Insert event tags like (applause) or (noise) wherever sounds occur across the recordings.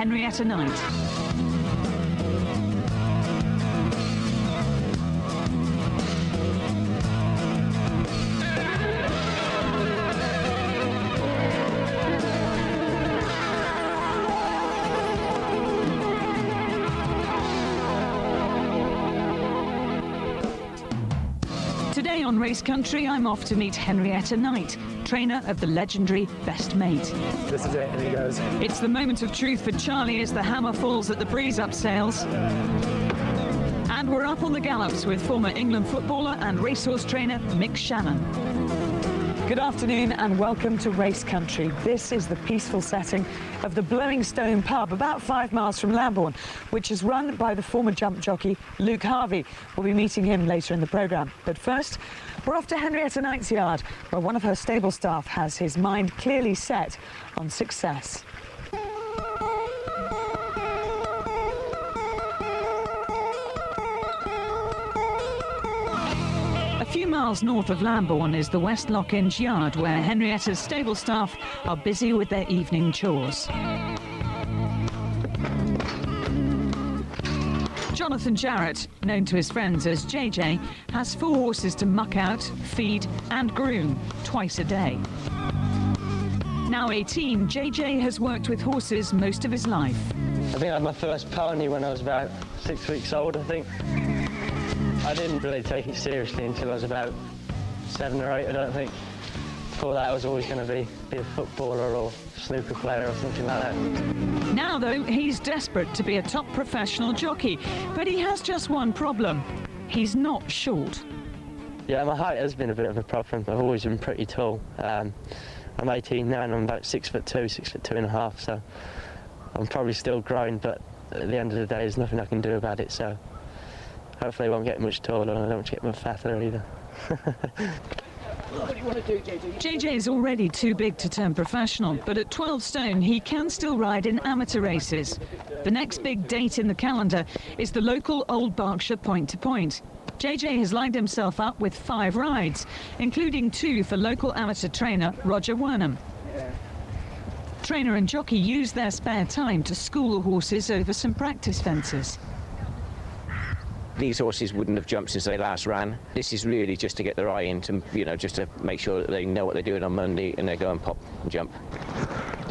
Henrietta Knight. Race Country, I'm off to meet Henrietta Knight, trainer of the legendary Best Mate. This is it, and he goes. It's the moment of truth for Charlie as the hammer falls at the breeze up sales. And we're up on the gallops with former England footballer and racehorse trainer Mick Channon. Good afternoon and welcome to Race Country. This is the peaceful setting of the Blowing Stone pub, about five miles from Lambourn, which is run by the former jump jockey Luke Harvey. We'll be meeting him later in the programme. But first, we're off to Henrietta Knight's yard, where one of her stable staff has his mind clearly set on success. Miles north of Lambourn is the West Lockinge yard, where Henrietta's stable staff are busy with their evening chores. Jonathan Jarrett, known to his friends as JJ, has four horses to muck out, feed, and groom twice a day. Now 18, JJ has worked with horses most of his life. I think I had my first pony when I was about six weeks old, I think. I didn't really take it seriously until I was about seven or eight, I don't think. Before that, I was always going to be, be a footballer or snooker player or something like that. Now, though, he's desperate to be a top professional jockey, but he has just one problem. He's not short. Yeah, my height has been a bit of a problem. I've always been pretty tall. Um, I'm 18 now and I'm about six foot two, six foot two and a half, so I'm probably still growing, but at the end of the day, there's nothing I can do about it, so hopefully I won't get much taller and I don't want to get much fatter either. what do you want to do, JJ is already too big to turn professional, but at 12 stone, he can still ride in amateur races. The next big date in the calendar is the local Old Berkshire Point to Point. JJ has lined himself up with five rides, including two for local amateur trainer Roger Wernham. Trainer and jockey use their spare time to school the horses over some practice fences. These horses wouldn't have jumped since they last ran. This is really just to get their eye in to, you know, just to make sure that they know what they're doing on Monday and they go and pop and jump.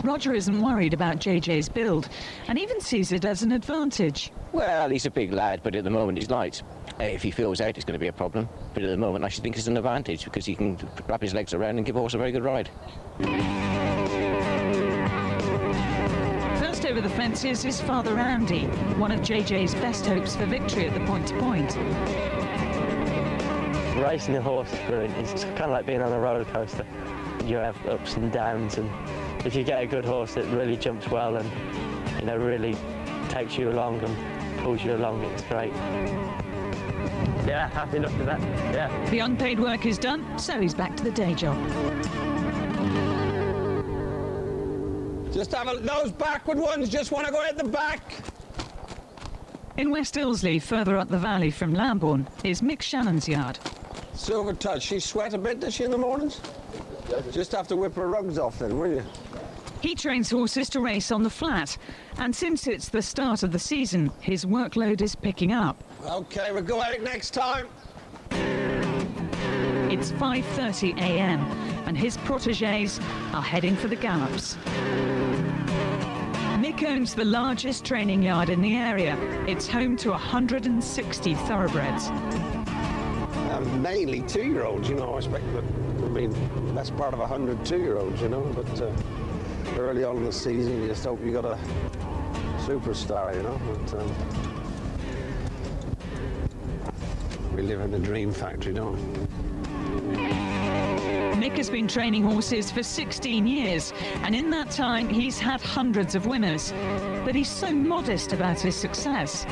Roger isn't worried about JJ's build and even sees it as an advantage. Well, he's a big lad, but at the moment he's light. If he feels out, it's going to be a problem. But at the moment, I should think it's an advantage because he can wrap his legs around and give a horse a very good ride. Over the fences is Father Andy, one of JJ's best hopes for victory at the point to point. Racing a horse. It's kind of like being on a roller coaster. You have ups and downs, and if you get a good horse that really jumps well and you know really takes you along and pulls you along, it's great. Yeah, happy enough with that. Yeah. The unpaid work is done, so he's back to the day job. Just have a, those backward ones just want to go at the back. In West Ilsley, further up the valley from Lambourn, is Mick Channon's yard. Silver touch. She sweat a bit, does she, in the mornings? Just have to whip her rugs off then, will you? He trains horses to race on the flat, and since it's the start of the season, his workload is picking up. Okay, we'll go at it next time. It's 5:30 a.m. and his protégés are heading for the gallops. Mick owns the largest training yard in the area. It's home to 160 thoroughbreds. Um, mainly two-year-olds, you know. I expect that. I mean, that's part of a hundred two-year-olds, you know. But uh, early on in the season, you just hope you got a superstar, you know. But, um, we live in the dream factory, don't we? Mick has been training horses for 16 years, and in that time, he's had hundreds of winners. But he's so modest about his success.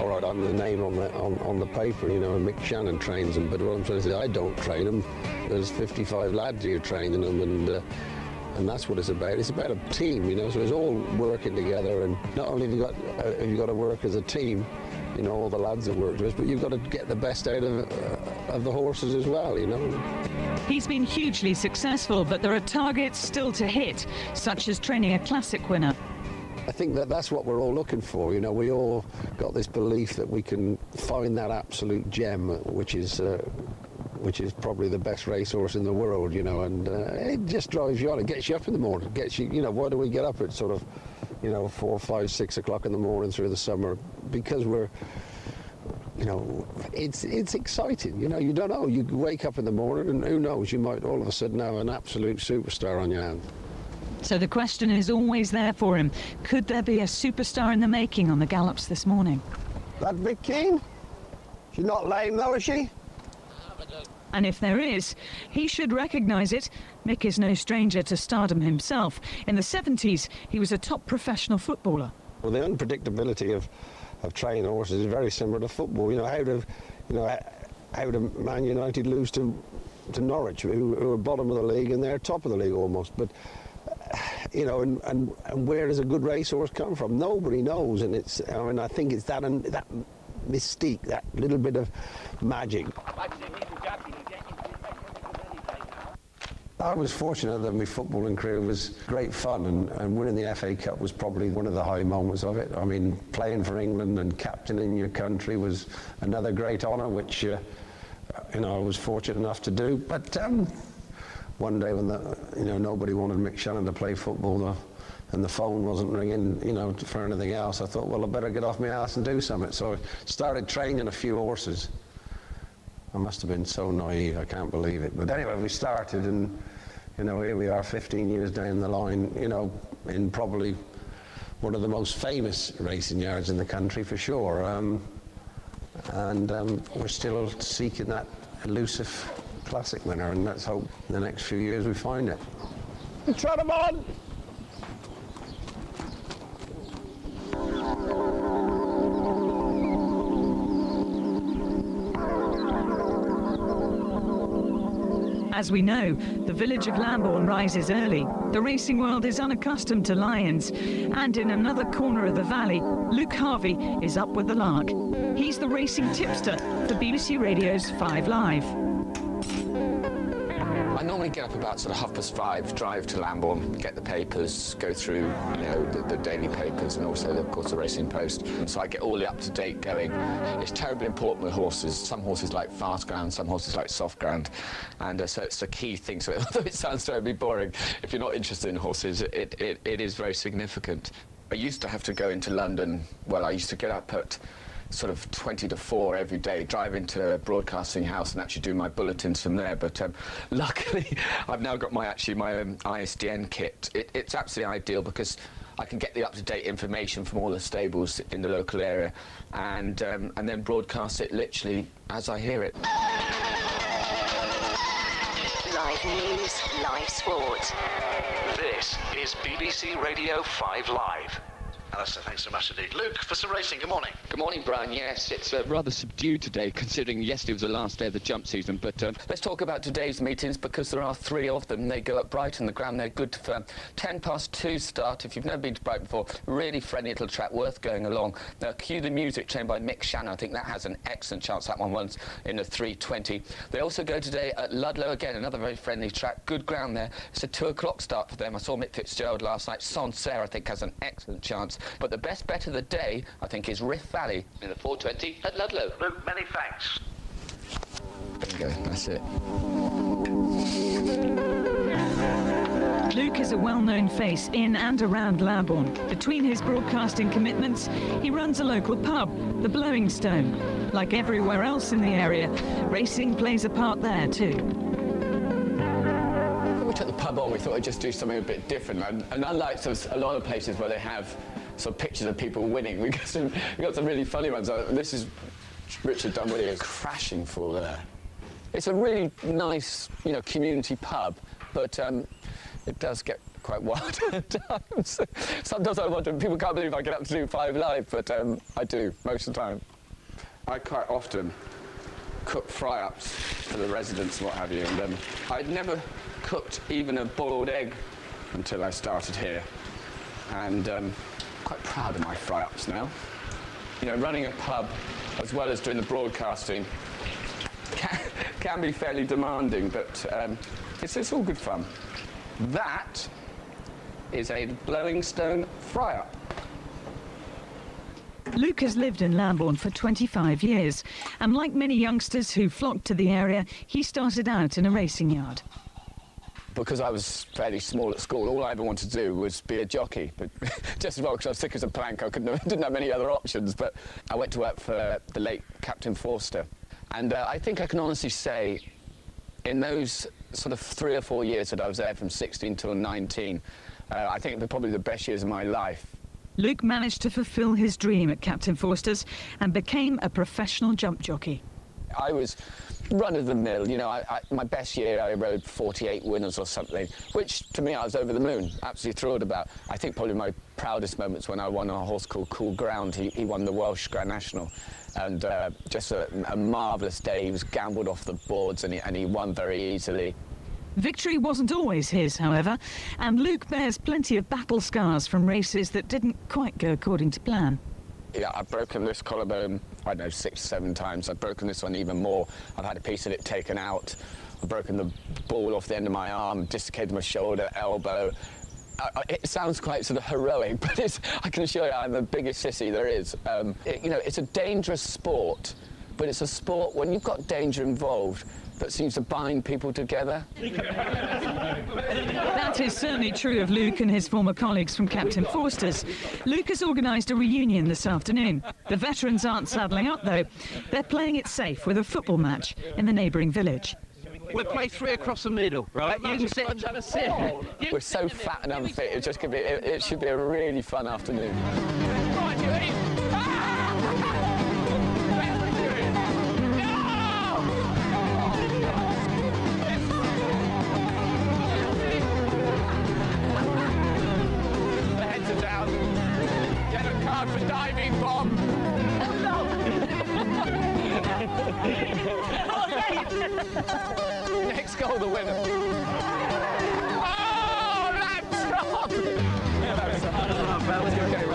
All right, I'm the name on the on, on the paper, you know, and Mick Channon trains them. But what I'm trying to say, I don't train them. There's 55 lads here training them, and uh, and that's what it's about. It's about a team, you know. So it's all working together, and not only have you got uh, have you got to work as a team, you know, all the lads that worked with us, but you've got to get the best out of uh, of the horses as well, you know. He's been hugely successful, but there are targets still to hit, such as training a classic winner. I think that that's what we're all looking for. You know, we all got this belief that we can find that absolute gem, which is. Uh, which is probably the best racehorse in the world, you know, and uh, it just drives you on. It gets you up in the morning. It gets you, you know, why do we get up at sort of, you know, four, five, six o'clock in the morning through the summer? Because we're, you know, it's it's exciting. You know, you don't know. You wake up in the morning, and who knows? You might all of a sudden have an absolute superstar on your hand. So the question is always there for him. Could there be a superstar in the making on the gallops this morning? That Vic Keen? She's not lame though, is she? And if there is, he should recognise it. Mick is no stranger to stardom himself. In the 70s, he was a top professional footballer. Well, the unpredictability of, of training horses is very similar to football. You know, how did, you know, how did Man United lose to, to Norwich, who, who are bottom of the league and they're top of the league almost? But uh, you know, and, and, and where does a good racehorse come from? Nobody knows, and it's. I mean, I think it's that that mystique, that little bit of magic. I was fortunate that my footballing career was great fun and, and, winning the FA Cup was probably one of the high moments of it. I mean, playing for England and captaining your country was another great honour, which, uh, you know, I was fortunate enough to do. But um, one day when, the, you know, nobody wanted Mick Channon to play football, the, and the phone wasn't ringing, you know, for anything else, I thought, well, I better get off my ass and do something. So I started training a few horses. I must have been so naive, I can't believe it. But anyway, we started and you know, here we are 15 years down the line, you know, in probably one of the most famous racing yards in the country for sure. Um, and um, we're still seeking that elusive classic winner, and let's hope in the next few years we find it. Trot them on! As we know, the village of Lambourn rises early. The racing world is unaccustomed to lions. And in another corner of the valley, Luke Harvey is up with the lark. He's the racing tipster for BBC Radio's 5 Live. I normally get up about sort of half past five, drive to Lambourn, get the papers, go through, you know, the, the daily papers and also, of course, the Racing Post. So I get all the up-to-date going. It's terribly important with horses. Some horses like fast ground, some horses like soft ground. And uh, so it's a key thing. So (laughs) although it sounds terribly boring, if you're not interested in horses, it, it, it is very significant. I used to have to go into London. Well, I used to get up at sort of 20 to 4 every day, drive into a broadcasting house and actually do my bulletins from there. But um, (laughs) luckily, I've now got my actually my um, ISDN kit. It, it's absolutely ideal because I can get the up-to-date information from all the stables in the local area and, um, and then broadcast it literally as I hear it. Live news, live sport. This is BBC Radio 5 Live. Alistair, thanks so much indeed. Luke, for some racing, good morning. Good morning, Brian. Yes, it's uh, rather subdued today, considering yesterday was the last day of the jump season. But um, let's talk about today's meetings because there are three of them. They go at Brighton, the ground they're good for 10 past 2 start. If you've never been to Brighton before, really friendly little track, worth going along. Now, cue the music trained by Mick Channon. I think that has an excellent chance. That one runs in the 320. They also go today at Ludlow again, another very friendly track. Good ground there. It's a 2 o'clock start for them. I saw Mick Fitzgerald last night. Sancerre, I think, has an excellent chance. But the best bet of the day, I think, is Riff Valley in the 420 at Ludlow. Luke, many thanks. Bingo, that's it. Luke is a well-known face in and around Lambourn. Between his broadcasting commitments, he runs a local pub, the Blowing Stone. Like everywhere else in the area, racing plays a part there too. We took the pub on, we thought we'd just do something a bit different. And, and unlike sort of a lot of places where they have sort of pictures of people winning, (laughs) we got some, we got some really funny ones. Uh, This is Richard Dunwoody crashing for there. It's a really nice, you know, community pub, but um, it does get quite wild (laughs) at times. Sometimes I wonder, people can't believe I get up to do five live, but um, I do most of the time. I quite often cook fry-ups for the residents and what have you, and um, I'd never cooked even a boiled egg until I started here, and um, quite proud of my fry-ups now. You know, running a pub as well as doing the broadcasting can, can be fairly demanding, but um, it's, it's all good fun. That is a Blowing Stone fry-up. Luke has lived in Lambourn for 25 years, and like many youngsters who flocked to the area, he started out in a racing yard. Because I was fairly small at school, all I ever wanted to do was be a jockey. But (laughs) just as well, because I was thick as a plank, I couldn't have, (laughs) didn't have many other options. But I went to work for the late Captain Forster. And uh, I think I can honestly say, in those sort of three or four years that I was there from 16 till 19, uh, I think they're probably the best years of my life. Luke managed to fulfil his dream at Captain Forster's and became a professional jump jockey. I was run of the mill. You know, I, I, my best year I rode 48 winners or something, which to me I was over the moon, absolutely thrilled about. I think probably my proudest moments when I won on a horse called Cool Ground. He, he won the Welsh Grand National, and uh, just a, a marvellous day. He was gambled off the boards and he, and he won very easily. Victory wasn't always his, however, and Luke bears plenty of battle scars from races that didn't quite go according to plan. Yeah, I've broken this collarbone, I don't know, six, seven times. I've broken this one even more. I've had a piece of it taken out. I've broken the ball off the end of my arm, dislocated my shoulder, elbow. I, it sounds quite sort of heroic, (laughs) but it's, I can assure you I'm the biggest sissy there is. Um, it, you know, it's a dangerous sport, but it's a sport when you've got danger involved that seems to bind people together. That is certainly true of Luke and his former colleagues from Captain Forster's. Luke has organised a reunion this afternoon. The veterans aren't saddling up, though. They're playing it safe with a football match in the neighbouring village. We'll play three across the middle, right? You can sit and have a sit. We're so fat and unfit, it just could be, it, it should be a really fun afternoon. Next goal, the winner. Oh, that's not. That was stop!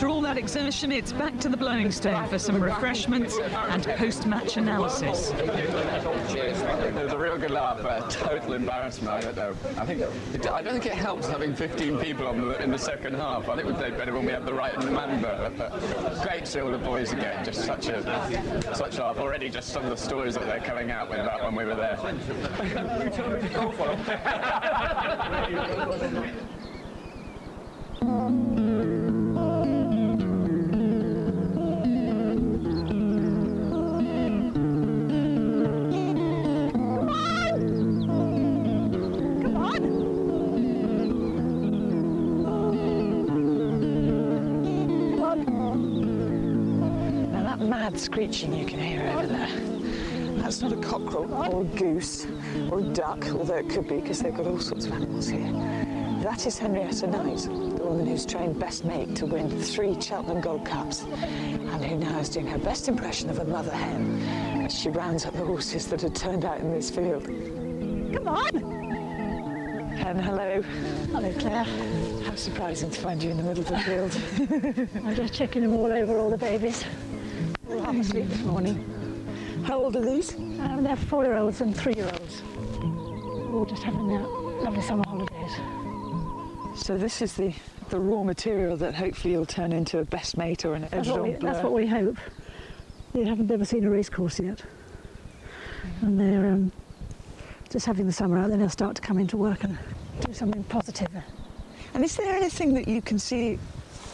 After all that exertion, it's back to the blowing stone for some refreshments and post-match analysis. There was a real good laugh, but total embarrassment. I don't know. I think it, I don't think it helps having 15 people on the, in the second half. I think we played better when we had the right number. But great to see all the boys again. Just such a such a laugh. Already, just some of the stories that they're coming out with about when we were there. (laughs) screeching you can hear over there, that's not a cockerel or a goose or a duck, although it could be because they've got all sorts of animals here. That is Henrietta Knight, the woman who's trained best mate to win three Cheltenham Gold Cups and who now is doing her best impression of a mother hen as she rounds up the horses that had turned out in this field. Come on! And hello. Hello, Clare. How surprising to find you in the middle of the field. (laughs) I'm just checking them all over, all the babies. All half asleep this morning. How old are these? Um, they're four-year-olds and three-year-olds. All just having their lovely summer holidays. So this is the, the raw material that hopefully you'll turn into a best mate or an That's what, we, that's what we hope. They haven't ever seen a race course yet. And they're um, just having the summer out, then they'll start to come into work and do something positive. And is there anything that you can see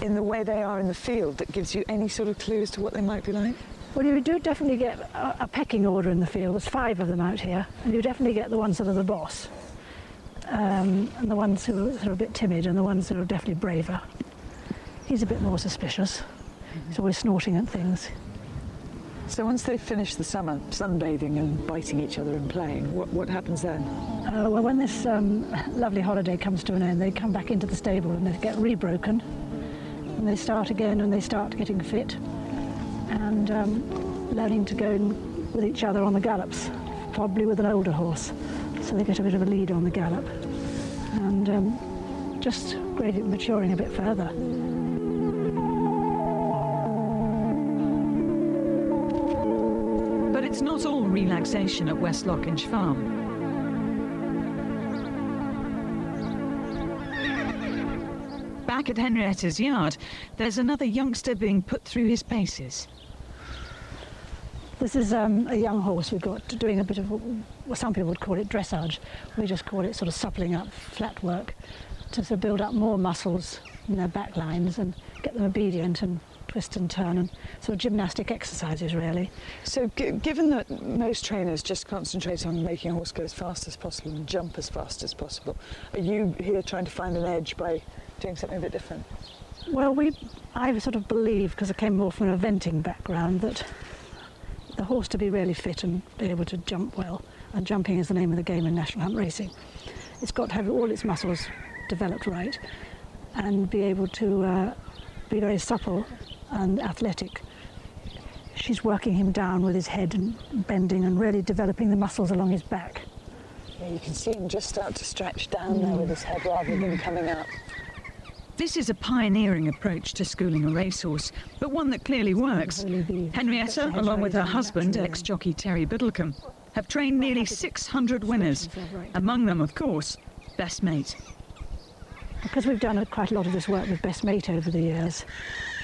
in the way they are in the field that gives you any sort of clue as to what they might be like? Well, you do definitely get a, a pecking order in the field. There's five of them out here, and you definitely get the ones that are the boss, um, and the ones who are sort of a bit timid, and the ones that are definitely braver. He's a bit more suspicious. He's always snorting at things. So once they finish the summer sunbathing and biting each other and playing, what, what happens then? Uh, well, when this um, lovely holiday comes to an end, they come back into the stable and they get rebroken, and they start again, and they start getting fit, and um, learning to go with each other on the gallops, probably with an older horse, so they get a bit of a lead on the gallop, and um, just grade maturing a bit further. But it's not all relaxation at West Lockinge Farm. Back back at Henrietta's yard, there's another youngster being put through his paces. This is um, a young horse we've got doing a bit of, well, some people would call it dressage. We just call it sort of suppling up flat work to sort of build up more muscles in their back lines and get them obedient and twist and turn and sort of gymnastic exercises really. So, g- given that most trainers just concentrate on making a horse go as fast as possible and jump as fast as possible, are you here trying to find an edge by doing something a bit different? Well, we, I sort of believe, because I came more from an eventing background, that the horse to be really fit and be able to jump well, and jumping is the name of the game in national hunt racing, it's got to have all its muscles developed right and be able to uh, be very supple and athletic. She's working him down with his head and bending and really developing the muscles along his back. Yeah, you can see him just start to stretch down there with his head rather than coming up. This is a pioneering approach to schooling a racehorse, but one that clearly works. Henrietta, along with her husband, ex-jockey Terry Biddlecombe, have trained nearly 600 winners. Among them, of course, Best Mate. Because we've done quite a lot of this work with Best Mate over the years,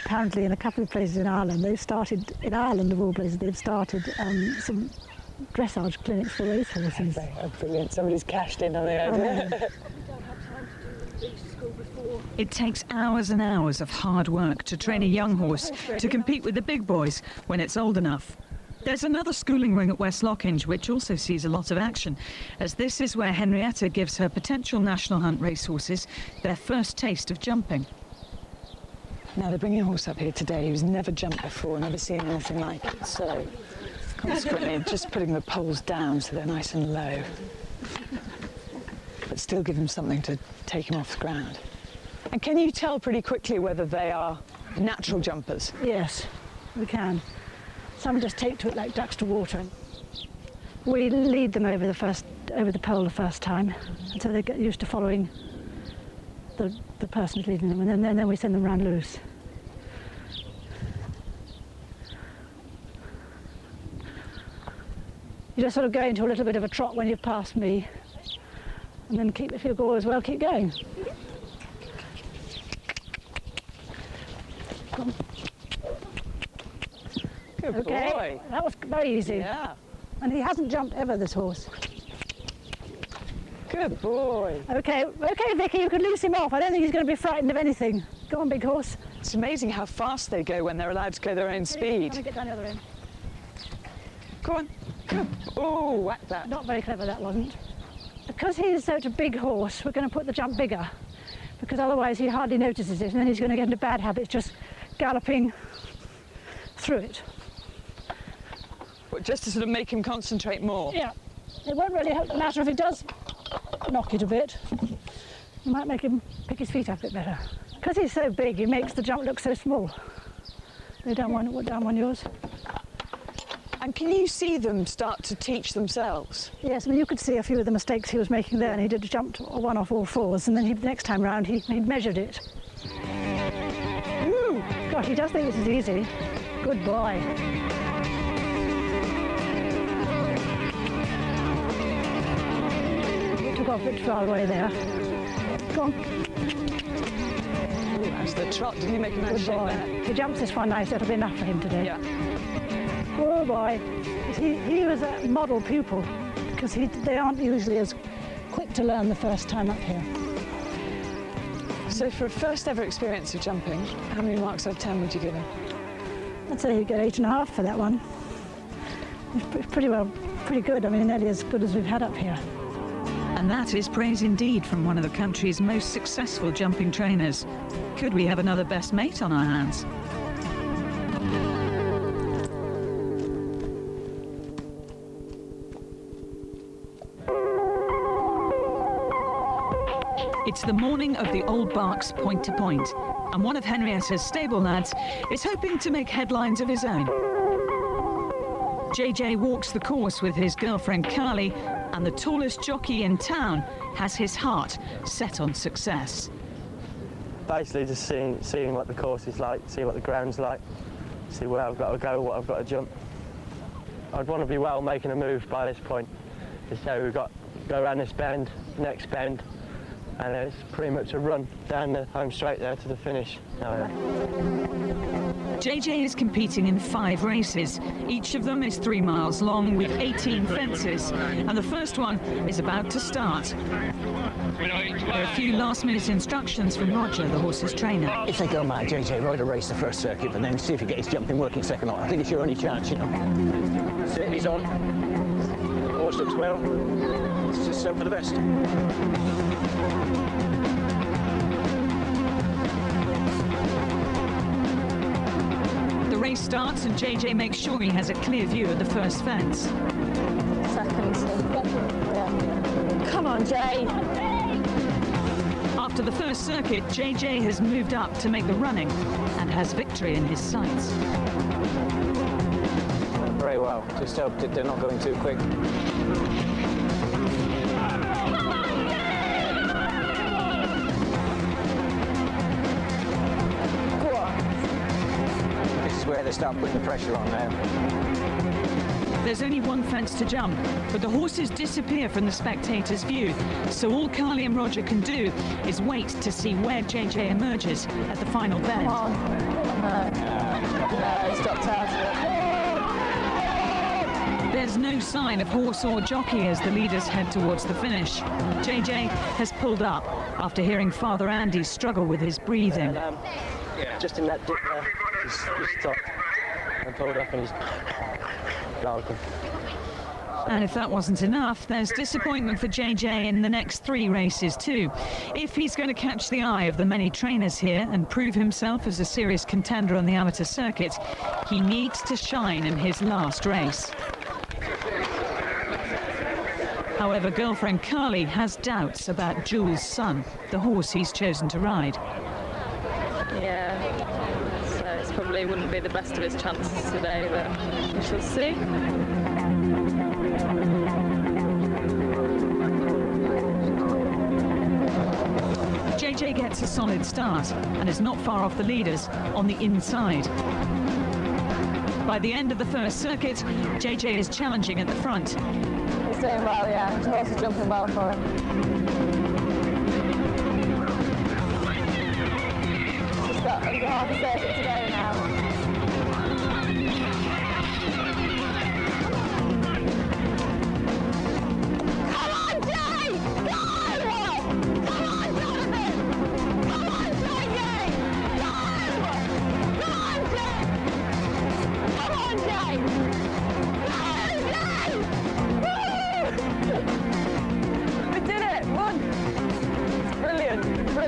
apparently in a couple of places in Ireland, they've started, in Ireland of all places, they've started um, some dressage clinics for racehorses. Oh, brilliant. Somebody's cashed in on the idea. (laughs) It takes hours and hours of hard work to train a young horse to compete with the big boys when it's old enough. There's another schooling ring at West Lockinge which also sees a lot of action, as this is where Henrietta gives her potential national hunt racehorses their first taste of jumping. Now they're bringing a horse up here today who's never jumped before, never seen anything like it. So consequently, just putting the poles down so they're nice and low, but still give him something to take him off the ground. And can you tell pretty quickly whether they are natural jumpers? Yes, we can. Some just take to it like ducks to water. We lead them over the first over the pole the first time, and so they get used to following the, the person leading them, and then, then, then we send them round loose. You just sort of go into a little bit of a trot when you've passed me, and then keep if you go as well, keep going. Come. Good okay, boy. that was very easy. Yeah. And he hasn't jumped ever, this horse. Good boy. Okay, okay, Vicky, you can loose him off. I don't think he's going to be frightened of anything. Go on, big horse. It's amazing how fast they go when they're allowed to go their own speed. Get down the other end. Go on. Oh, whack that. Not very clever, that wasn't. Because he's such a big horse, we're going to put the jump bigger. Because otherwise he hardly notices it, and then he's going to get into bad habits just galloping through it. But just to sort of make him concentrate more. Yeah. It won't really help- matter if he does knock it a bit. You might make him pick his feet up a bit better. Because he's so big, he makes the jump look so small. They don't want what down on yours. And can you see them start to teach themselves? Yes, I mean, you could see a few of the mistakes he was making there, and he did jump one off all fours, and then he, the next time round he, he measured it. Ooh, gosh, he does think this is easy. Good boy. He took off a bit far away there. On. That's the trot. Did he make a nice Good boy. there? If he jumps this one nice, that'll be enough for him today. Yeah. Poor boy. He, he was a model pupil because they aren't usually as quick to learn the first time up here. So for a first ever experience of jumping, how many marks out of 10 would you give him? I'd say you get eight and a half for that one. It's pretty well, pretty good. I mean, nearly as good as we've had up here. And that is praise indeed from one of the country's most successful jumping trainers. Could we have another best mate on our hands? It's the morning of the Old Berks Point to Point, and one of Henrietta's stable lads is hoping to make headlines of his own. JJ walks the course with his girlfriend Carly, and the tallest jockey in town has his heart set on success. Basically, just seeing seeing what the course is like, see what the ground's like, see where I've got to go, what I've got to jump. I'd want to be well making a move by this point. So we've got go around this bend, next bend, and it's pretty much a run down the home straight there to the finish. So, JJ is competing in five races. Each of them is three miles long with 18 fences. And the first one is about to start. There are a few last minute instructions from Roger, the horse's trainer. If they go mad, JJ, ride a race the first circuit, but then see if you get his jumping working second lot. I think it's your only chance, you know. He's on. Horse looks well. Let's just hope for the best. Starts and JJ makes sure he has a clear view of the first fence. Second. Yeah. Come on, Jay. After the first circuit, JJ has moved up to make the running and has victory in his sights. Very well. Just hope that they're not going too quick. On. This is where they start putting the pressure on now. There's only one fence to jump, but the horses disappear from the spectator's view. So all Carly and Roger can do is wait to see where JJ emerges at the final bend. Come on. No. No, he's dropped out of it. There's no sign of horse or jockey as the leaders head towards the finish. JJ has pulled up after hearing Father Andy struggle with his breathing. um, just in that dip there, he's, he's stopped and pulled up and he's gargled. And if that wasn't enough, there's disappointment for JJ in the next three races too. If he's going to catch the eye of the many trainers here and prove himself as a serious contender on the amateur circuit, he needs to shine in his last race. However, girlfriend Carly has doubts about Jules' son, the horse he's chosen to ride. Yeah. Probably wouldn't be the best of his chances today, but we shall see. JJ gets a solid start and is not far off the leaders on the inside. By the end of the first circuit, JJ is challenging at the front. He's doing well, yeah. The horse is jumping well for him. He's got, he's got half a circuit to go now.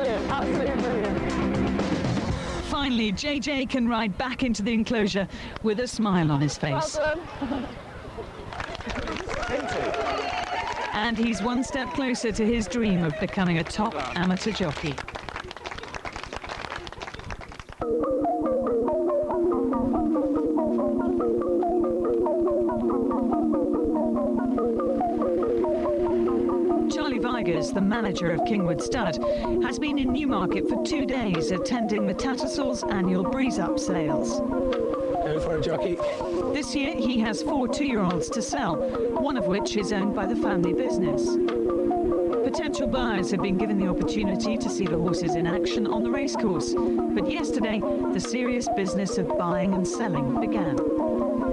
Brilliant, brilliant, absolutely brilliant. Finally, JJ can ride back into the enclosure with a smile on his face. And he's one step closer to his dream of becoming a top amateur jockey. The manager of Kingwood Stud, has been in Newmarket for two days attending the Tattersalls annual Breeze Up sales. Go for a jockey. This year he has four two-year-olds to sell, one of which is owned by the family business. Potential buyers have been given the opportunity to see the horses in action on the racecourse, but yesterday the serious business of buying and selling began.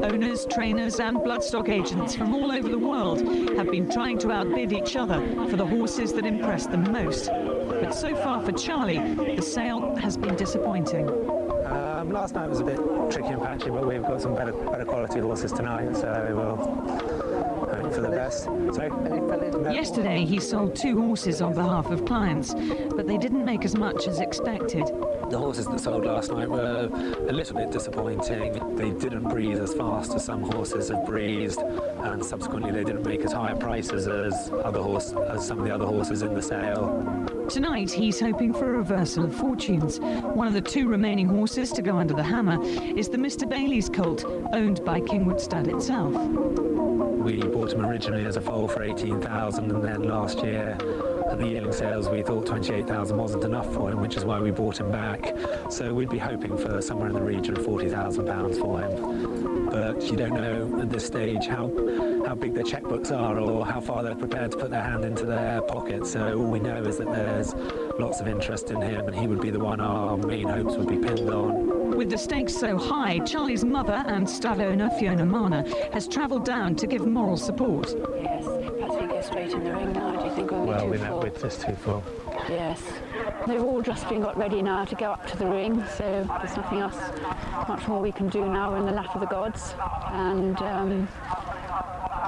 Owners, trainers and bloodstock agents from all over the world have been trying to outbid each other for the horses that impress them most. But so far for Charlie, the sale has been disappointing. Um, last night was a bit tricky and patchy, but we've got some better, better quality horses tonight, so we'll hope for the best. So, Yesterday, he sold two horses on behalf of clients, but they didn't make as much as expected. the horses that sold last night were a little bit disappointing. They didn't breeze as fast as some horses have breezed, and subsequently they didn't make as high prices as other horse as some of the other horses in the sale. Tonight, he's hoping for a reversal of fortunes. One of the two remaining horses to go under the hammer is the Mr. Bailey's colt, owned by Kingwood Stud itself. We bought him originally as a foal for 18,000 and then last year at the yearling sales, we thought 28,000 wasn't enough for him, which is why we bought him back. So we'd be hoping for somewhere in the region of 40,000 pounds for him. But you don't know at this stage how how big their checkbooks are or how far they're prepared to put their hand into their pocket. So all we know is that there's lots of interest in him, and he would be the one our main hopes would be pinned on. With the stakes so high, Charlie's mother and stud owner Fiona Marner has travelled down to give moral support. Yes, perhaps we go straight in the ring now. Do you think we'll be Well, too we full? met with this too full. Yes. They've all just been got ready now to go up to the ring, so there's nothing else much more we can do now. We're in the lap of the gods. And, um,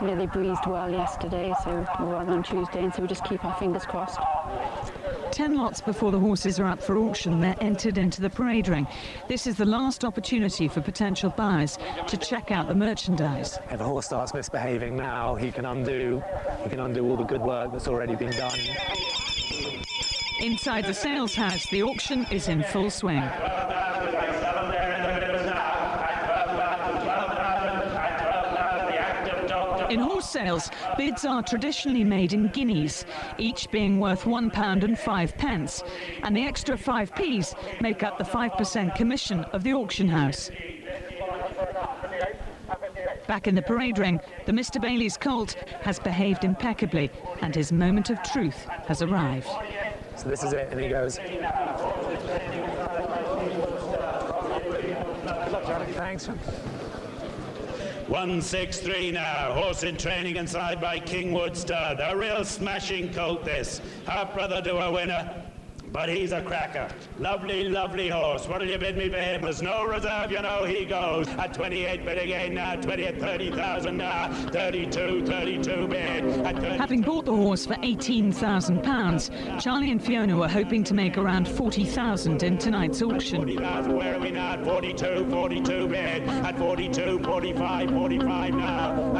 you know, they breezed well yesterday, so or rather on Tuesday, and so we just keep our fingers crossed. Ten lots before the horses are up for auction, they're entered into the parade ring. This is the last opportunity for potential buyers to check out the merchandise. If a horse starts misbehaving now, he can undo he can undo all the good work that's already been done. Inside the sales house, the auction is in full swing. In horse sales, bids are traditionally made in guineas, each being worth one pound and five pence, and the extra five p's make up the 5% commission of the auction house. Back in the parade ring, the Mr. Bailey's colt has behaved impeccably, and his moment of truth has arrived. So this is it, and he goes. Thanks. 163 now, horse in training inside by Kingwood Stud. A real smashing colt this. Half brother to a winner, but he's a cracker. Lovely, lovely horse. What'll you bid me for him? There's no reserve, you know he goes. At 28 bid again now, 20 at 30,000 now, 32, 32 bid. At 30 Having bought the horse for £18,000, Charlie and Fiona were hoping to make around 40000 in tonight's auction. 40,000, where are we now? At 42, 42 bid. At 42, 45, 45 now.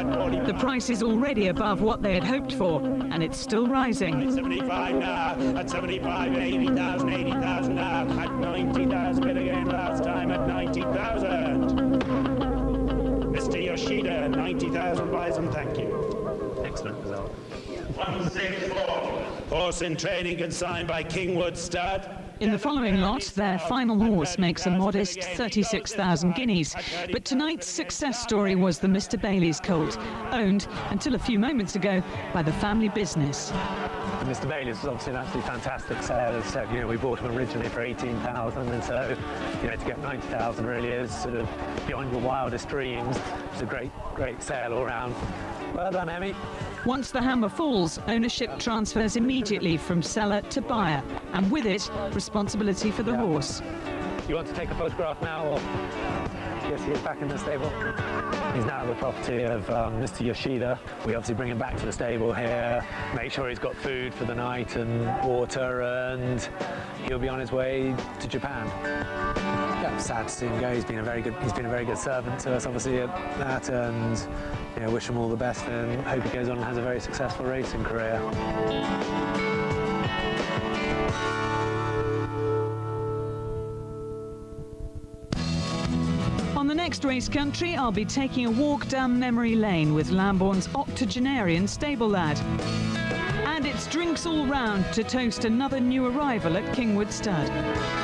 At 40. The price is already above what they had hoped for, and it's still rising. At 75 now, at 75, 80,000, 80,000 now, at 90,000 bid again last time at 90,000. Mr. Yoshida, 90,000 buys and thank you. Excellent result. 164. Horse in training consigned by Kingwood Stud. In the following lot, their final horse makes a modest 36,000 guineas. But tonight's success story was the Mr. Bailey's colt, owned until a few moments ago by the family business. Mr. Bailey's was obviously an absolutely fantastic sale. Said, you know, we bought him originally for 18,000, and so, you know, to get 90,000 really is sort of beyond your wildest dreams. It's a great, great sale all round. Well done, Emmy. Once the hammer falls, ownership transfers immediately from seller to buyer, and with it, responsibility for the horse. You want to take a photograph now, or yes, he is back in the stable. He's now the property of um, Mr. Yoshida. We obviously bring him back to the stable here, make sure he's got food for the night and water, and he'll be on his way to Japan. Yeah, sad to see him go. He's been a very good. He's been a very good servant to us, obviously at that, and know, wish him all the best, and hope he goes on and has a very successful racing career. On the next race country, I'll be taking a walk down memory lane with Lambourn's octogenarian stable lad. And it's drinks all round to toast another new arrival at Kingwood Stud.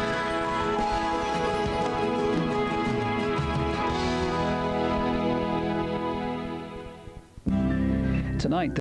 Tonight,